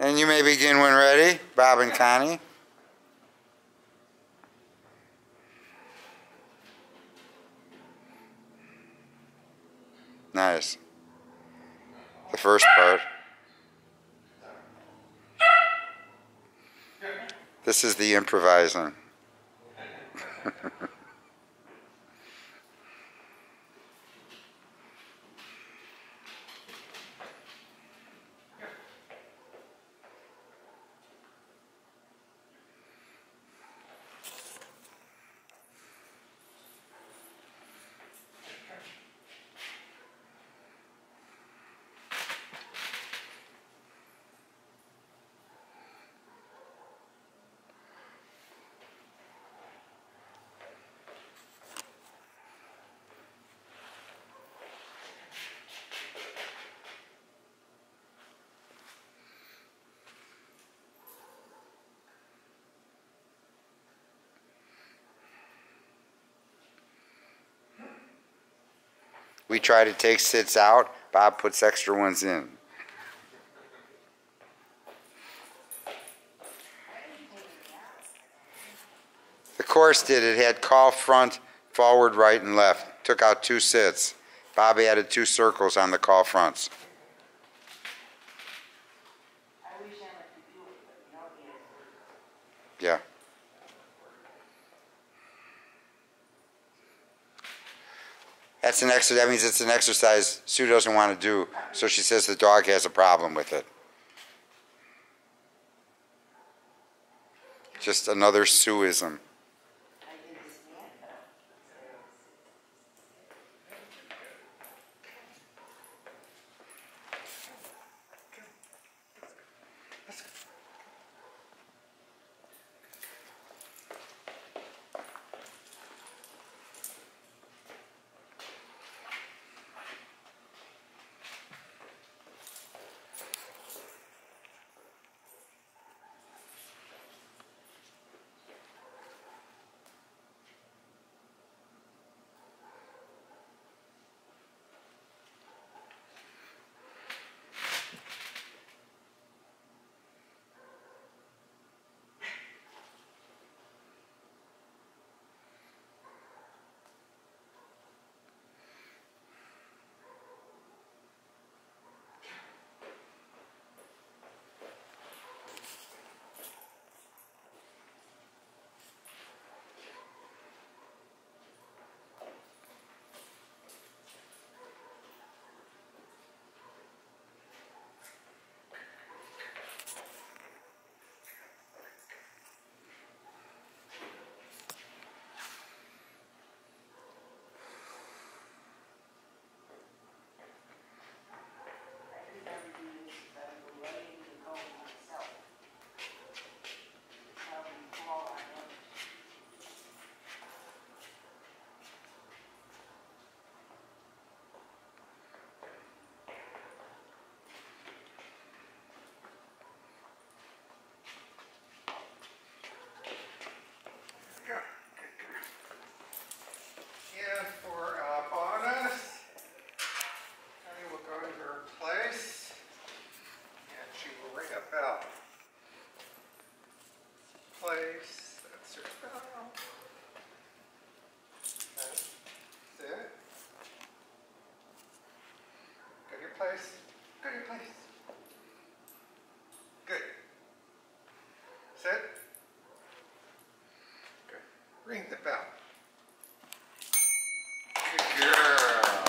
And you may begin when ready, Bob and Coni. Nice. The first part. This is the improvising. We try to take sits out. Bob puts extra ones in. The course did. It had call front, forward, right, and left. Took out two sits. Bob added two circles on the call fronts. I That's an exercise. That means it's an exercise Sue doesn't want to do. So she says the dog has a problem with it. Just another Sueism. Ring the bell. Good girl.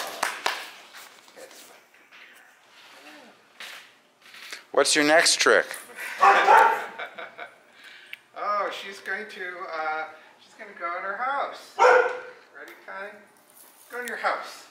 What's your next trick? She's going to, uh, she's going to go in her house. Ready, Coni? Go in your house.